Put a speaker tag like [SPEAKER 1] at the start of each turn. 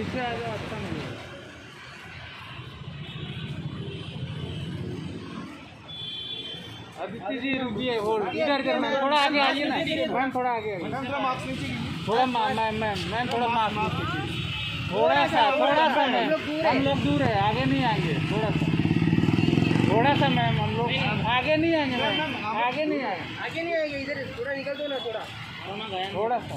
[SPEAKER 1] इससे आगे अच्छा मिलेगा अब इतनी जी रुकिए इधर इधर मैम थोड़ा आगे आइए ना। मैम थोड़ा आगे आइए। थोड़ा मैम मैम मैम थोड़ा माफ़ थोड़ा सा थोड़ा सा मैम। हम लोग दूर है। आगे नहीं आएँगे थोड़ा सा। थोड़ा सा मैम हम लोग आगे नहीं आएँगे मैम आगे नहीं आएँगे।
[SPEAKER 2] आगे नहीं आएँगे इधर थोड़ा निकल दो ना थोड़ा।
[SPEAKER 1] थोड़ा सा।